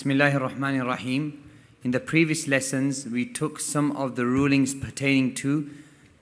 Bismillahir Rahmanir Rahim. In the previous lessons, we took some of the rulings pertaining to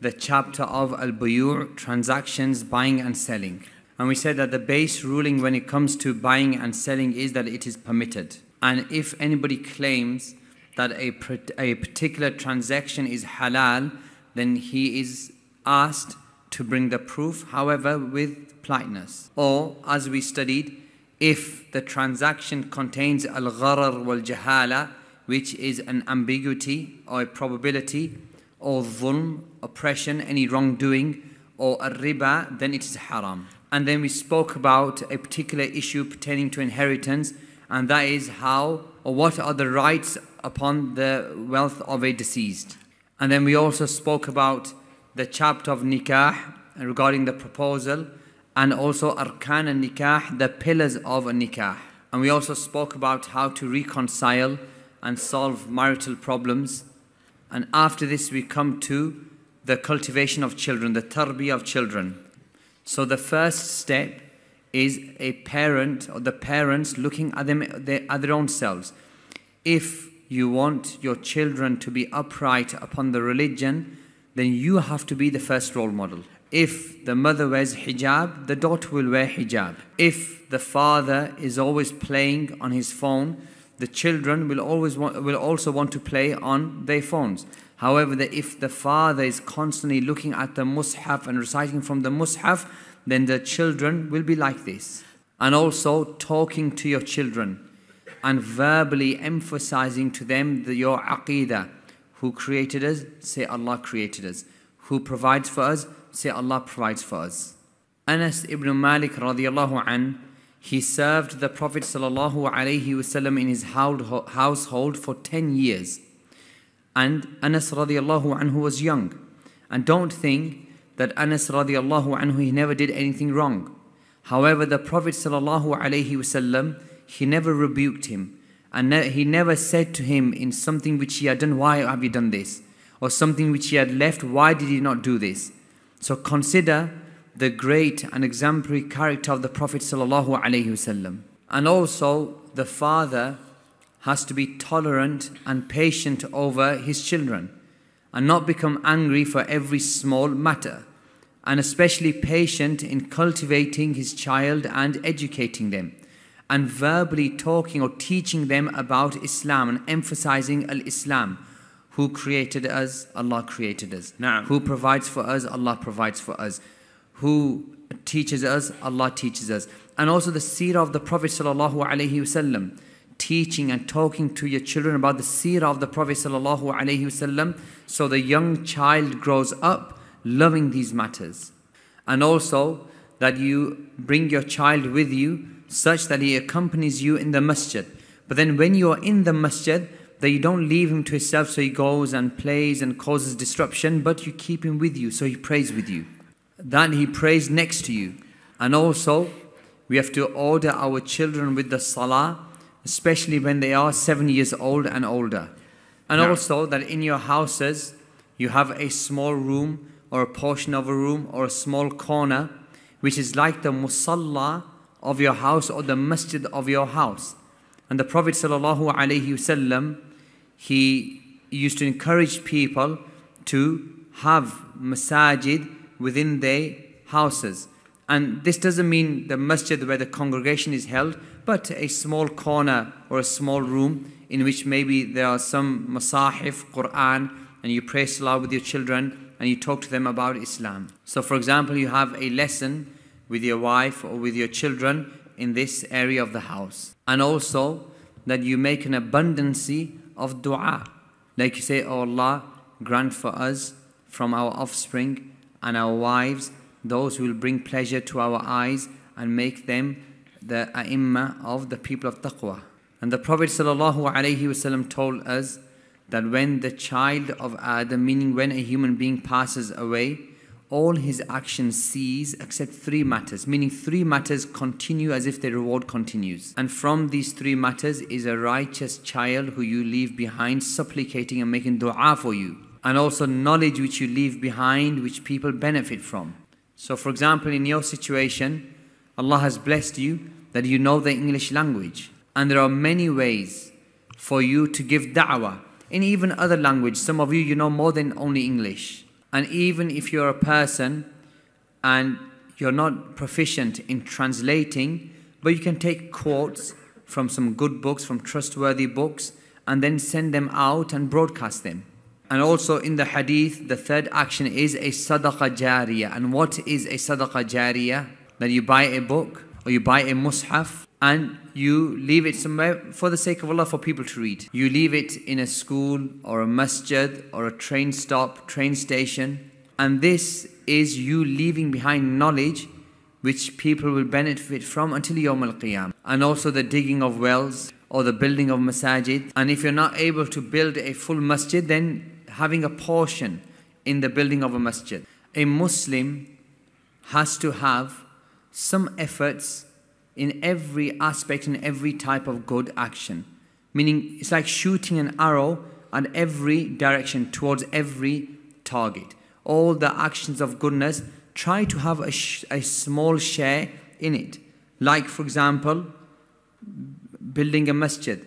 the chapter of Al Buyu' transactions, buying and selling. And we said that the base ruling when it comes to buying and selling is that it is permitted. And if anybody claims that a, a particular transaction is halal, then he is asked to bring the proof, however, with politeness. Or, as we studied, if the transaction contains al gharar wal jahala, which is an ambiguity or a probability, or dhulm, oppression, any wrongdoing, or a riba, then it is haram. And then we spoke about a particular issue pertaining to inheritance, and that is how or what are the rights upon the wealth of a deceased. And then we also spoke about the chapter of nikah regarding the proposal and also arkan and nikah, the pillars of a nikah. And we also spoke about how to reconcile and solve marital problems. And after this, we come to the cultivation of children, the tarbiyah of children. So the first step is a parent or the parents looking at them at their own selves. If you want your children to be upright upon the religion, then you have to be the first role model. If the mother wears hijab, the daughter will wear hijab. If the father is always playing on his phone, the children will always want, will also want to play on their phones. However, the, if the father is constantly looking at the mushaf and reciting from the mushaf, then the children will be like this. And also talking to your children and verbally emphasizing to them the, your aqidah. Who created us? Say Allah created us. Who provides for us? Say Allah provides for us. Anas ibn Malik radiallahu an, he served the Prophet sallallahu alaihi wasallam in his household for 10 years. And Anas radiallahu anhu was young. And don't think that Anas radiallahu anhu he never did anything wrong. However, the Prophet sallallahu alaihi wasallam he never rebuked him, and he never said to him in something which he had done, "Why have you done this?" or something which he had left, "Why did he not do this?" So consider the great and exemplary character of the Prophet wasallam, and also the father has to be tolerant and patient over his children and not become angry for every small matter and especially patient in cultivating his child and educating them and verbally talking or teaching them about Islam and emphasizing Al Islam. Who created us? Allah created us. Naam. Who provides for us? Allah provides for us. Who teaches us? Allah teaches us. And also the seerah of the Prophet sallallahu alaihi wasallam, teaching and talking to your children about the seerah of the Prophet sallallahu alaihi wasallam, so the young child grows up loving these matters. And also that you bring your child with you such that he accompanies you in the masjid. But then when you are in the masjid, that you don't leave him to himself so he goes and plays and causes disruption, but you keep him with you so he prays with you. Then he prays next to you. And also, we have to order our children with the salah, especially when they are seven years old and older. And also that in your houses, you have a small room or a portion of a room or a small corner, which is like the musalla of your house or the masjid of your house. And the Prophet sallallahu alaihi wasallam, he used to encourage people to have masajid within their houses. And this doesn't mean the masjid where the congregation is held, but a small corner or a small room in which maybe there are some masahif, Quran, and you pray salah with your children and you talk to them about Islam. So, for example, you have a lesson with your wife or with your children in this area of the house. And also that you make an abundancy of dua. Like you say, Oh Allah, grant for us from our offspring and our wives those who will bring pleasure to our eyes and make them the ai of the people of taqwa. And the Prophet ﷺ told us that when the child of Adam, meaning when a human being passes away, all his actions cease except three matters, meaning three matters continue as if the reward continues. And from these three matters is a righteous child who you leave behind, supplicating and making dua for you. And also knowledge which you leave behind, which people benefit from. So, for example, in your situation, Allah has blessed you that you know the English language. And there are many ways for you to give da'wah in even other language. Some of you, you know more than only English. And even if you're a person and you're not proficient in translating, but you can take quotes from some good books, from trustworthy books, and then send them out and broadcast them. And also in the hadith, the third action is a sadaqah jariyah. And what is a sadaqah jariyah? That you buy a book or you buy a mushaf and you leave it somewhere for the sake of Allah for people to read. You leave it in a school or a masjid or a train stop, train station. And this is you leaving behind knowledge which people will benefit from until Yawm al Qiyam. And also the digging of wells or the building of masajid. And if you're not able to build a full masjid, then having a portion in the building of a masjid. A Muslim has to have some efforts in every aspect, in every type of good action. Meaning, it's like shooting an arrow at every direction towards every target. All the actions of goodness, try to have a, a small share in it. Like, for example, building a masjid,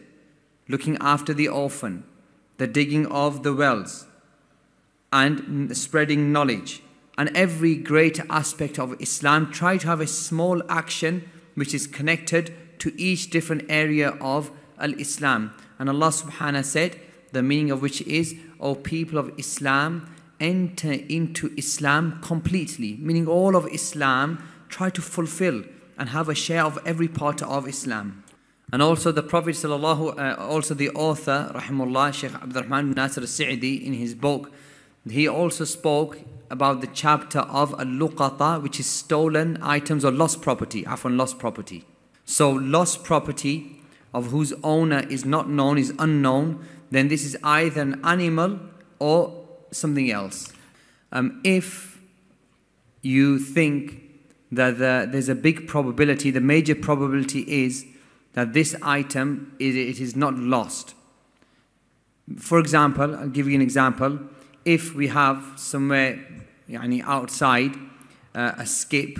looking after the orphan, the digging of the wells, and spreading knowledge. And every great aspect of Islam, try to have a small action which is connected to each different area of Al Islam. And Allah subhanahu said, the meaning of which is, O people of Islam, enter into Islam completely, meaning all of Islam, try to fulfill and have a share of every part of Islam. And also the Prophet sallallahu, uh, also the author, rahimullah, Sheikh Abdurrahman Nasir al-Sa'idi, in his book, he also spoke about the chapter of al-luqata, which is stolen items or lost property, afwan lost property. So lost property of whose owner is not known, is unknown, then this is either an animal or something else. Um, if you think that the, there's a big probability, the major probability is that this item is, it is not lost. For example, I'll give you an example. If we have somewhere yani outside uh, a skip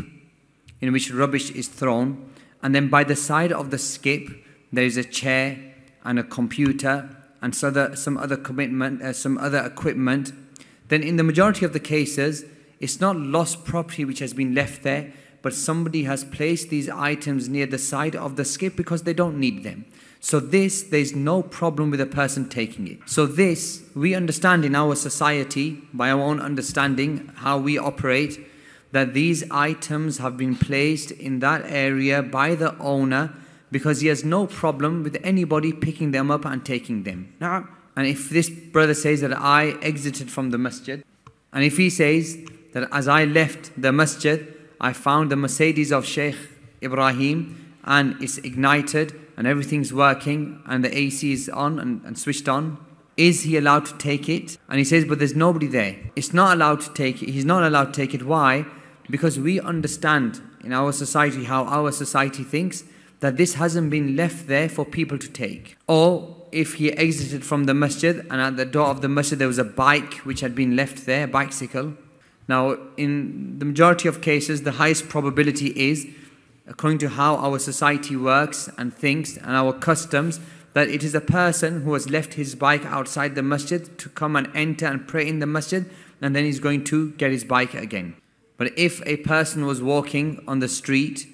in which rubbish is thrown, and then by the side of the skip there is a chair and a computer and some other, some other commitment, uh, some other equipment, then in the majority of the cases, it's not lost property which has been left there, but somebody has placed these items near the side of the skip because they don't need them. So this, there's no problem with a person taking it. So this, we understand in our society, by our own understanding, how we operate, that these items have been placed in that area by the owner because he has no problem with anybody picking them up and taking them. Now, and if this brother says that I exited from the masjid, and if he says that as I left the masjid, I found the Mercedes of Sheikh Ibrahim and it's ignited and everything's working and the AC is on and, and switched on, is he allowed to take it? And he says, but there's nobody there. It's not allowed to take it. He's not allowed to take it. Why? Because we understand in our society how our society thinks that this hasn't been left there for people to take. Or if he exited from the masjid and at the door of the masjid there was a bike which had been left there, bicycle. Now, in the majority of cases, the highest probability is according to how our society works and thinks and our customs, that it is a person who has left his bike outside the masjid to come and enter and pray in the masjid, and then he's going to get his bike again. But if a person was walking on the street,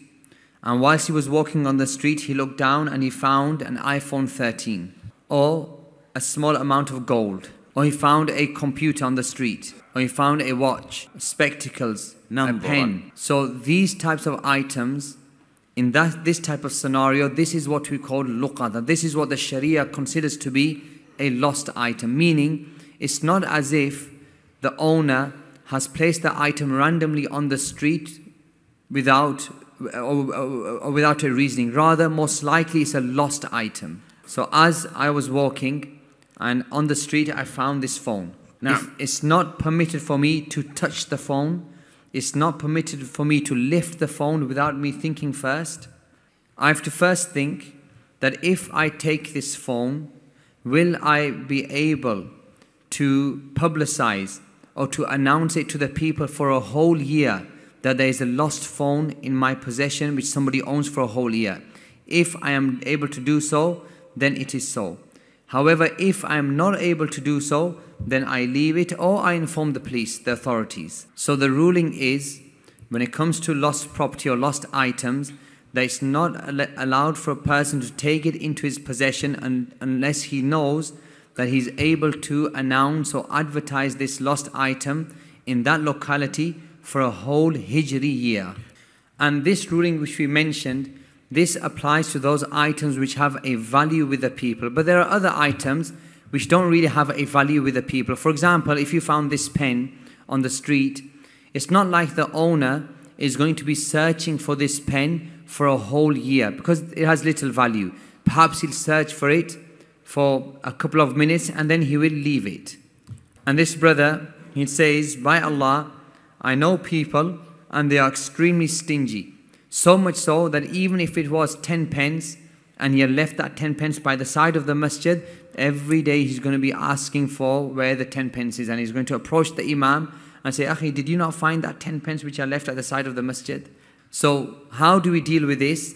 and whilst he was walking on the street, he looked down and he found an iPhone 13 or a small amount of gold, or he found a computer on the street, or he found a watch, spectacles, Number a pen. One. So these types of items, in that this type of scenario, this is what we call luqata. This is what the Sharia considers to be a lost item, meaning it's not as if the owner has placed the item randomly on the street without or, or, or, without a reasoning. Rather, most likely it's a lost item. So as I was walking and on the street, I found this phone. Now, it's not permitted for me to touch the phone it's not permitted for me to lift the phone without me thinking first. I have to first think that if I take this phone, will I be able to publicize or to announce it to the people for a whole year that there is a lost phone in my possession which somebody owns for a whole year? If I am able to do so, then it is so. However, if I am not able to do so, then I leave it or I inform the police, the authorities. So the ruling is when it comes to lost property or lost items, that it's not al- allowed for a person to take it into his possession un- unless he knows that he's able to announce or advertise this lost item in that locality for a whole Hijri year. And this ruling which we mentioned, this applies to those items which have a value with the people. But there are other items which don't really have a value with the people. For example, if you found this pen on the street, it's not like the owner is going to be searching for this pen for a whole year because it has little value. Perhaps he'll search for it for a couple of minutes and then he will leave it. And this brother, he says, By Allah, I know people and they are extremely stingy. So much so that even if it was 10 pence and he had left that 10 pence by the side of the masjid, every day he's going to be asking for where the 10 pence is and he's going to approach the Imam and say, Akhi, did you not find that 10 pence which I left at the side of the masjid? So, how do we deal with this?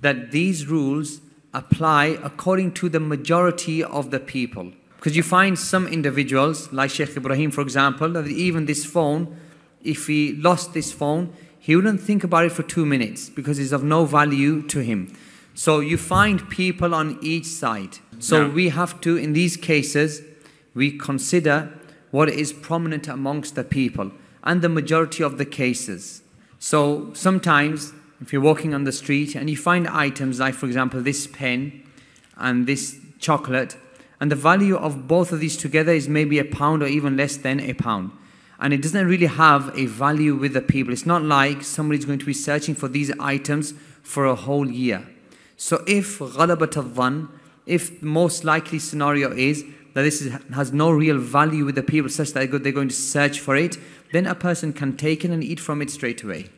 That these rules apply according to the majority of the people. Because you find some individuals, like Sheikh Ibrahim, for example, that even this phone, if he lost this phone, he wouldn't think about it for two minutes because it's of no value to him. So you find people on each side. So No. we have to, in these cases, we consider what is prominent amongst the people and the majority of the cases. So sometimes, if you're walking on the street and you find items like, for example, this pen and this chocolate, and the value of both of these together is maybe a pound or even less than a pound. And it doesn't really have a value with the people. It's not like somebody's going to be searching for these items for a whole year. So if غلبة الظن, if the most likely scenario is that this is, has no real value with the people such that they're going to search for it, then a person can take it and eat from it straight away.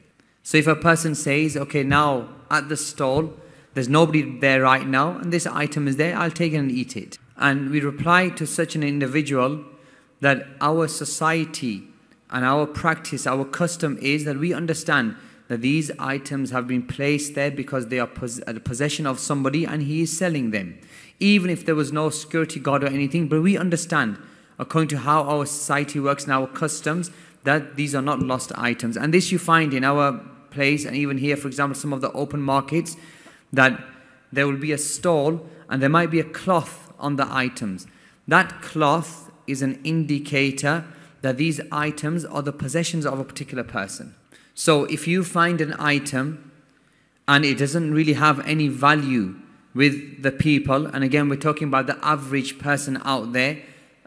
So if a person says, okay, now at the stall, there's nobody there right now, and this item is there, I'll take it and eat it. And we reply to such an individual that our society and our practice, our custom is that we understand that these items have been placed there because they are pos- at the possession of somebody and he is selling them. Even if there was no security guard or anything, but we understand, according to how our society works and our customs, that these are not lost items. And this you find in our place and even here, for example, some of the open markets, that there will be a stall and there might be a cloth on the items. That cloth is an indicator that these items are the possessions of a particular person. So if you find an item and it doesn't really have any value with the people, and again, we're talking about the average person out there,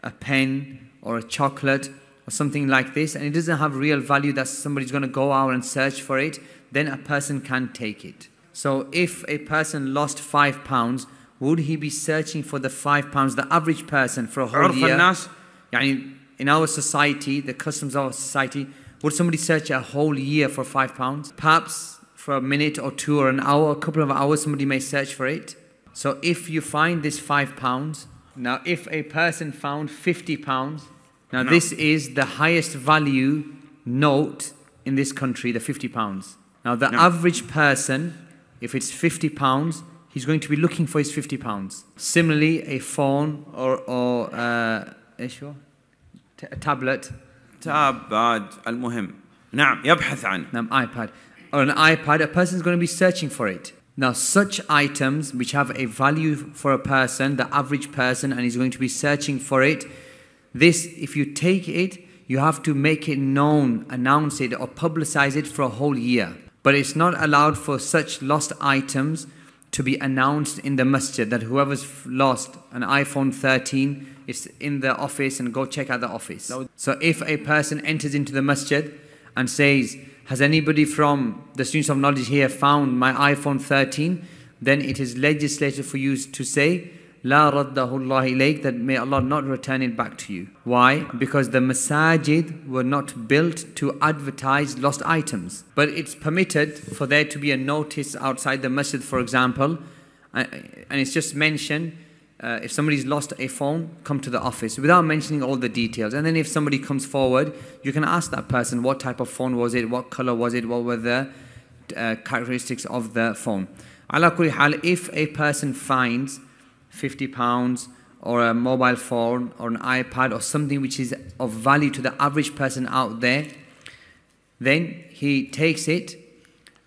a pen or a chocolate or something like this, and it doesn't have real value that somebody's going to go out and search for it, then a person can take it. So if a person lost five pounds, would he be searching for the five pounds, the average person, for a whole عرف year? الناس يعني in our society, the customs of our society, would somebody search a whole year for five pounds? Perhaps for a minute or two or an hour, a couple of hours, somebody may search for it. So if you find this five pounds, now if a person found 50 pounds, now no. this is the highest value note in this country, the 50 pounds. Now the no. average person, if it's 50 pounds, he's going to be looking for his 50 pounds. Similarly, a phone or, or uh, a tablet تاباد المهم نعم يبحث عنه an iPad, or an iPad, a person is going to be searching for it. Now, such items which have a value for a person, the average person, and he's going to be searching for it, this, if you take it, you have to make it known, announce it, or publicize it for a whole year. But it's not allowed for such lost items to be announced in the masjid that whoever's lost an iPhone 13, it's in the office and go check out the office. So if a person enters into the masjid and says, Has anybody from the students of knowledge here found my iPhone 13? Then it is legislated for you to say, La raddahu Allah ilayk, that may Allah not return it back to you. Why? Because the masajid were not built to advertise lost items. But it's permitted for there to be a notice outside the masjid, for example, and it's just mentioned uh, if somebody's lost a phone, come to the office without mentioning all the details. And then if somebody comes forward, you can ask that person what type of phone was it, what color was it, what were the uh, characteristics of the phone. ala if a person finds 50 pounds or a mobile phone or an iPad or something which is of value to the average person out there, then he takes it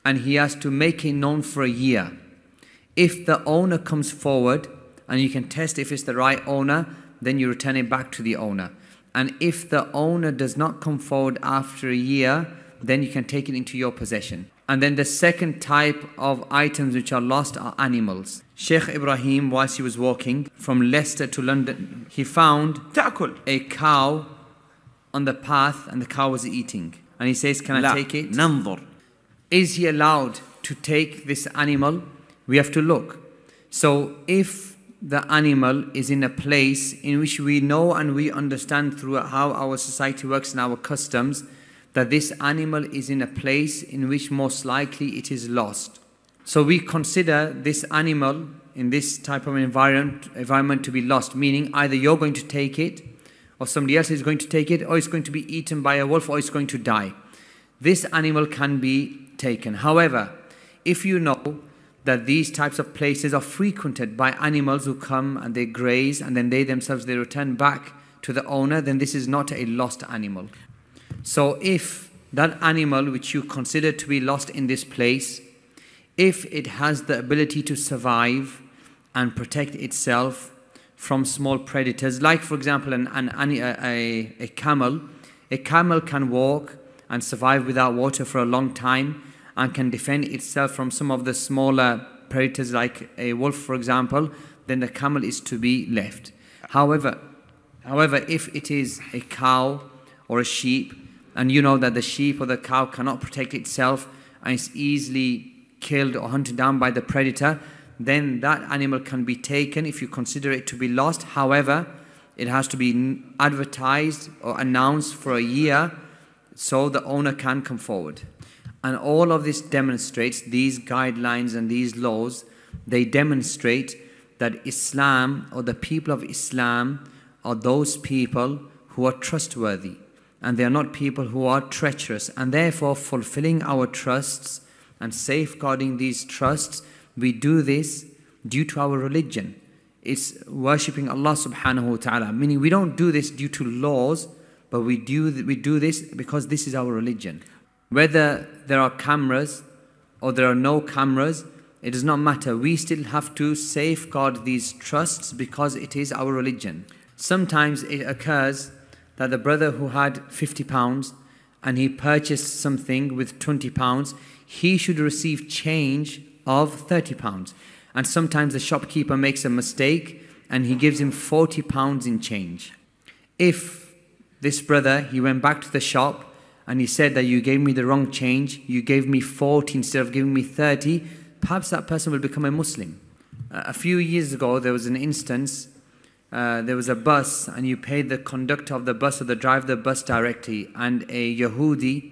and he has to make it known for a year. If the owner comes forward and you can test if it's the right owner, then you return it back to the owner. And if the owner does not come forward after a year, then you can take it into your possession. And then the second type of items which are lost are animals. Sheikh Ibrahim, whilst he was walking from Leicester to London, he found تأكل a cow on the path and the cow was eating. And he says, Can I لا take it? ننظر Is he allowed to take this animal? We have to look. So if the animal is in a place in which we know and we understand through how our society works and our customs that this animal is in a place in which most likely it is lost. So we consider this animal in this type of environment, environment to be lost, meaning either you're going to take it, or somebody else is going to take it, or it's going to be eaten by a wolf, or it's going to die. This animal can be taken. However, if you know that these types of places are frequented by animals who come and they graze and then they themselves they return back to the owner, then this is not a lost animal. So if that animal which you consider to be lost in this place, if it has the ability to survive and protect itself from small predators, like for example an, an, ani- a, a, a camel, a camel can walk and survive without water for a long time and can defend itself from some of the smaller predators like a wolf for example, then the camel is to be left. However, however, if it is a cow or a sheep, and you know that the sheep or the cow cannot protect itself and is easily killed or hunted down by the predator, then that animal can be taken if you consider it to be lost. However, it has to be advertised or announced for a year so the owner can come forward. And all of this demonstrates these guidelines and these laws, they demonstrate that Islam or the people of Islam are those people who are trustworthy and they are not people who are treacherous. And therefore, fulfilling our trusts and safeguarding these trusts, we do this due to our religion. It's worshipping Allah subhanahu wa ta'ala, meaning we don't do this due to laws, but we do, we do this because this is our religion. Whether there are cameras or there are no cameras, it does not matter. We still have to safeguard these trusts because it is our religion. Sometimes it occurs that the brother who had 50 pounds and he purchased something with 20 pounds, he should receive change of 30 pounds. And sometimes the shopkeeper makes a mistake and he gives him 40 pounds in change. If this brother, he went back to the shop and he said that you gave me the wrong change, you gave me 40 instead of giving me 30, perhaps that person will become a Muslim. A few years ago, there was an instance uh, there was a bus and you paid the conductor of the bus or the driver of the bus directly. And a Yahudi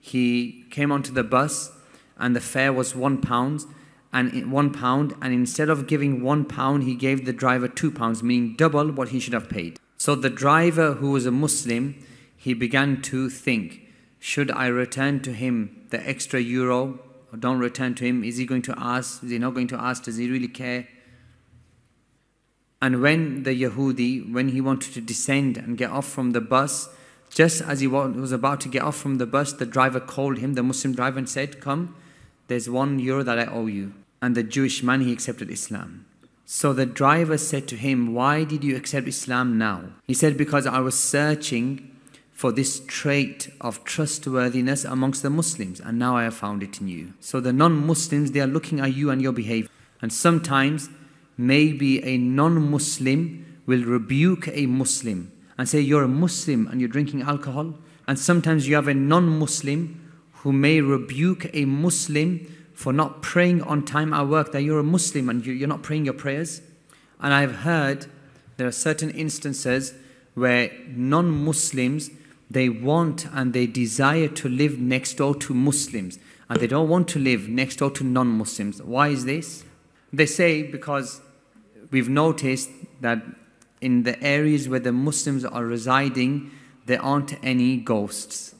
he came onto the bus and the fare was one pound and one pound. And instead of giving one pound he gave the driver two pounds meaning double what he should have paid. So the driver who was a muslim he began to think should i return to him the extra euro? Or don't return to him. Is he going to ask? Is he not going to ask? Does he really care and when the Yahudi, when he wanted to descend and get off from the bus, just as he was about to get off from the bus, the driver called him, the Muslim driver, and said, Come, there's one euro that I owe you. And the Jewish man, he accepted Islam. So the driver said to him, Why did you accept Islam now? He said, Because I was searching for this trait of trustworthiness amongst the Muslims, and now I have found it in you. So the non Muslims, they are looking at you and your behavior. And sometimes maybe a non Muslim will rebuke a Muslim and say, You're a Muslim and you're drinking alcohol. And sometimes you have a non Muslim who may rebuke a Muslim for not praying on time at work, that you're a Muslim and you- you're not praying your prayers. And I've heard there are certain instances where non Muslims they want and they desire to live next door to Muslims and they don't want to live next door to non Muslims. Why is this? They say because we've noticed that in the areas where the Muslims are residing, there aren't any ghosts.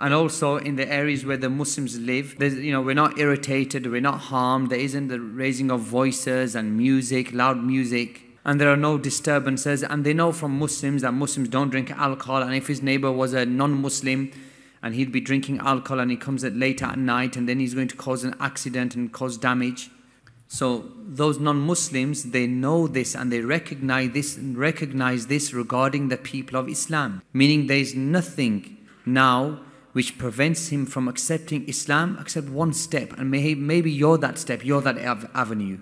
And also in the areas where the Muslims live, you know, we're not irritated, we're not harmed, there isn't the raising of voices and music, loud music, and there are no disturbances. And they know from Muslims that Muslims don't drink alcohol, and if his neighbor was a non Muslim, and he'd be drinking alcohol and he comes at late at night and then he's going to cause an accident and cause damage. So those non-Muslims they know this and they recognize this recognize this regarding the people of Islam. Meaning there is nothing now which prevents him from accepting Islam except one step and may, maybe you're that step, you're that avenue.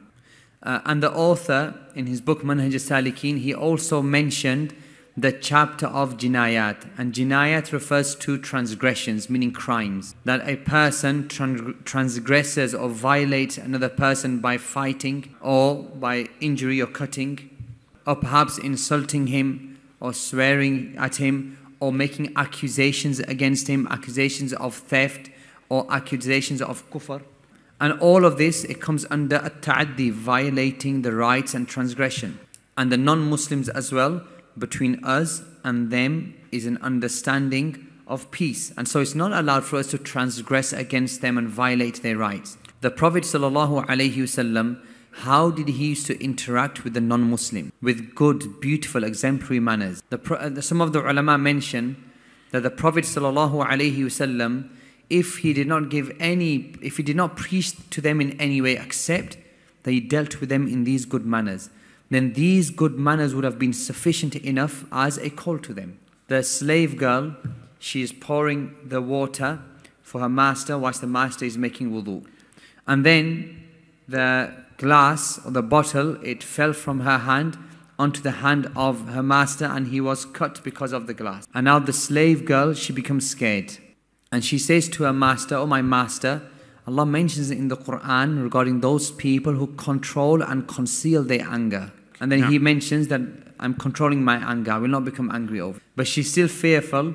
Uh, and the author in his book Manhaj al-Salikin he also mentioned the chapter of jinayat. And jinayat refers to transgressions, meaning crimes. That a person transgresses or violates another person by fighting or by injury or cutting, or perhaps insulting him or swearing at him or making accusations against him, accusations of theft or accusations of kufr. And all of this, it comes under a ta'addi, violating the rights and transgression. And the non-Muslims as well, between us and them is an understanding of peace. And so it's not allowed for us to transgress against them and violate their rights. The Prophet ﷺ, how did he used to interact with the non-Muslim? With good, beautiful, exemplary manners. The, uh, some of the ulama mention that the Prophet ﷺ, if he did not give any, if he did not preach to them in any way except that he dealt with them in these good manners then these good manners would have been sufficient enough as a call to them. The slave girl, she is pouring the water for her master whilst the master is making wudu. And then the glass or the bottle, it fell from her hand onto the hand of her master and he was cut because of the glass. And now the slave girl, she becomes scared. And she says to her master, Oh my master, Allah mentions in the Quran regarding those people who control and conceal their anger. And then yeah. he mentions that I'm controlling my anger, I will not become angry over. But she's still fearful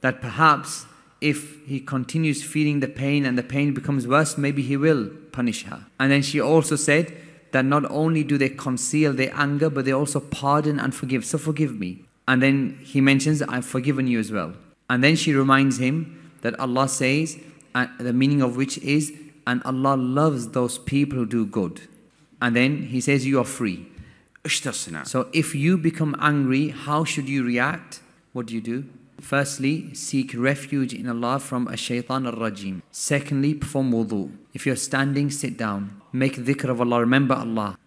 that perhaps if he continues feeling the pain and the pain becomes worse, maybe he will punish her. And then she also said that not only do they conceal their anger, but they also pardon and forgive. So forgive me. And then he mentions, I've forgiven you as well. And then she reminds him that Allah says, uh, the meaning of which is, and Allah loves those people who do good. And then he says, You are free. So if you become angry, how should you react? What do you do? Firstly, seek refuge in Allah from a shaitan al-rajim. Secondly, perform wudu. If you're standing, sit down. Make dhikr of Allah, remember Allah.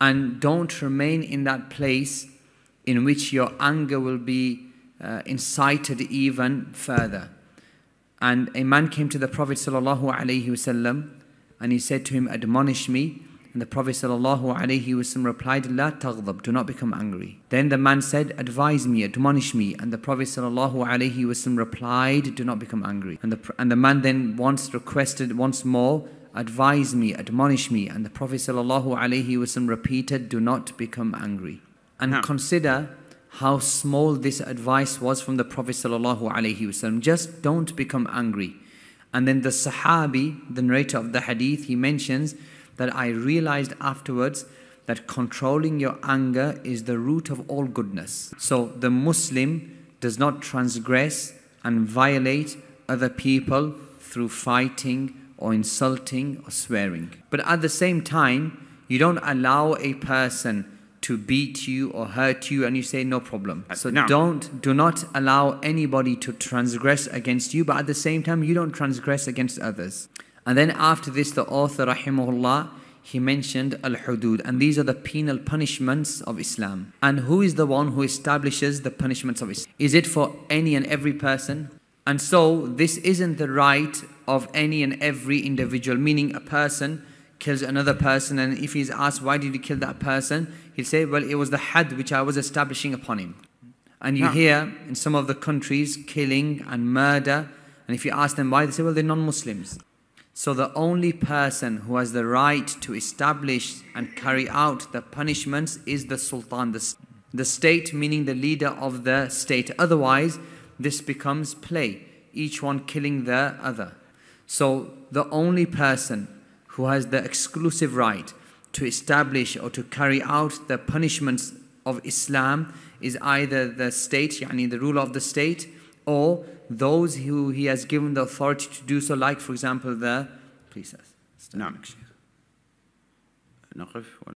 And don't remain in that place in which your anger will be uh, incited even further. And a man came to the Prophet ﷺ and he said to him, admonish me and the Prophet ﷺ replied, La taghdab, do not become angry. Then the man said, Advise me, admonish me. And the Prophet ﷺ replied, Do not become angry. And the, and the man then once requested once more, Advise me, admonish me. And the Prophet ﷺ repeated, Do not become angry. And no. consider how small this advice was from the Prophet ﷺ. Just don't become angry. And then the Sahabi, the narrator of the hadith, he mentions that I realized afterwards that controlling your anger is the root of all goodness. So the Muslim does not transgress and violate other people through fighting or insulting or swearing. But at the same time, you don't allow a person to beat you or hurt you and you say no problem. So no. don't do not allow anybody to transgress against you, but at the same time you don't transgress against others. And then after this, the author, rahimahullah, he mentioned al-hudud. And these are the penal punishments of Islam. And who is the one who establishes the punishments of Islam? Is it for any and every person? And so this isn't the right of any and every individual, meaning a person kills another person and if he's asked why did you kill that person, he'll say, well, it was the had which I was establishing upon him. And you hear in some of the countries killing and murder, and if you ask them why, they say, well, they're non-Muslims. So the only person who has the right to establish and carry out the punishments is the sultan, the, the state, meaning the leader of the state. Otherwise, this becomes play, each one killing the other. So the only person who has the exclusive right to establish or to carry out the punishments of Islam is either the state, yani the ruler of the state, or those who he has given the authority to do so, like for example the please. نعم نقف